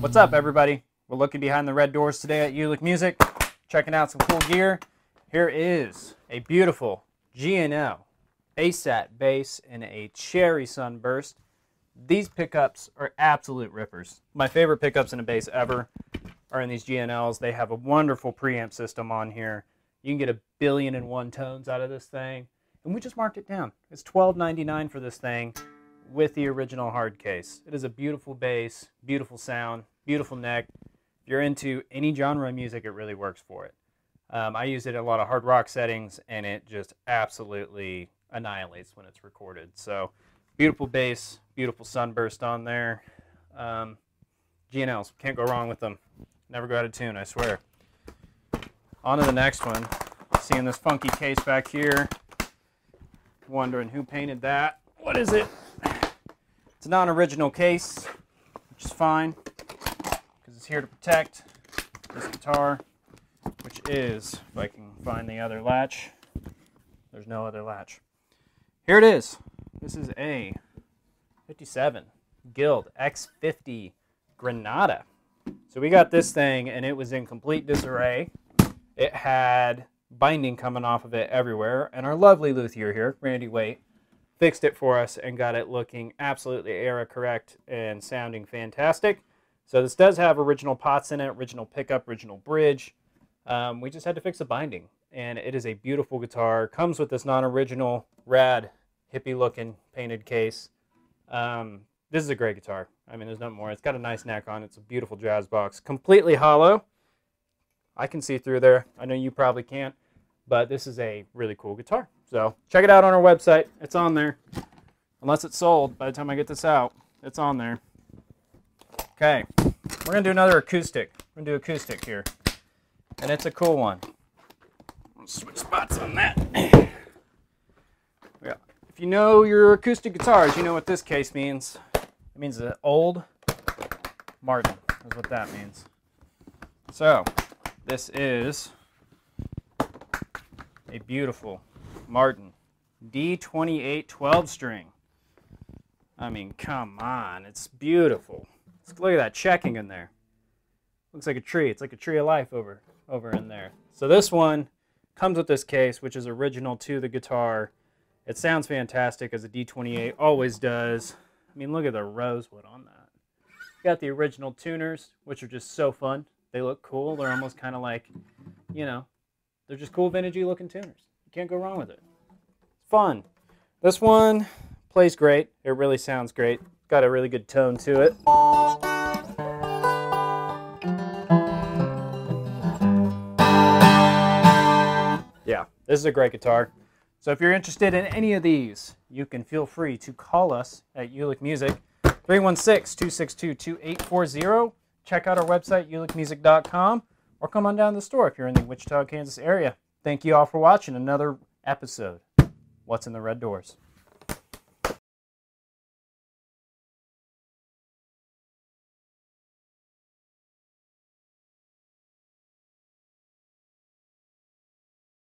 What's up, everybody? We're looking behind the red doors today at Uhlik Music, checking out some cool gear. Here is a beautiful G&L ASAT bass in a cherry sunburst. These pickups are absolute rippers. My favorite pickups in a bass ever are in these G&Ls. They have a wonderful preamp system on here. You can get a billion and one tones out of this thing. And we just marked it down. It's $12.99 for this thing with the original hard case. It is a beautiful bass, beautiful sound, beautiful neck. If you're into any genre of music, it really works for it. Um, I use it in a lot of hard rock settings, and it just absolutely annihilates when it's recorded. So, beautiful bass, beautiful sunburst on there. Um, G&Ls, can't go wrong with them. Never go out of tune, I swear. On to the next one. Seeing this funky case back here. Wondering who painted that. What is it? It's a non-original case, which is fine because it's here to protect this guitar, which is, if I can find the other latch, there's no other latch. Here it is. This is a 57 Guild X50 Granada. So we got this thing and it was in complete disarray. It had binding coming off of it everywhere. And our lovely luthier here, Randy Waite, fixed it for us and got it looking absolutely era correct and sounding fantastic. So this does have original pots in it, original pickup, original bridge. Um, we just had to fix the binding and it is a beautiful guitar. Comes with this non-original, rad, hippie-looking painted case. Um, this is a great guitar. I mean, there's nothing more. It's got a nice neck on it. It's a beautiful jazz box. Completely hollow. I can see through there. I know you probably can't, but this is a really cool guitar. So check it out on our website. It's on there. Unless it's sold by the time I get this out, it's on there. Okay, we're to do another acoustic. We're to do acoustic here. And it's a cool one. Switch spots on that. yeah. If you know your acoustic guitars, you know what this case means. It means an old Martin is what that means. So, this is a beautiful Martin D28 12 string. I mean, come on, it's beautiful. Look at that checking in there. Looks like a tree. It's like a tree of life over over in there. So this one comes with this case, which is original to the guitar. It sounds fantastic as a D28 always does. I mean, look at the rosewood on that. You got the original tuners, which are just so fun. They look cool. They're almost kind of like, you know, they're just cool vintagey looking tuners. Can't go wrong with it. It's fun. This one plays great. It really sounds great. Got a really good tone to it. Yeah, this is a great guitar. So if you're interested in any of these, you can feel free to call us at Uhlik Music, 316-262-2840. Check out our website, uhlikmusic.com, or come on down to the store if you're in the Wichita, Kansas area. Thank you all for watching another episode, What's in the Red Doors.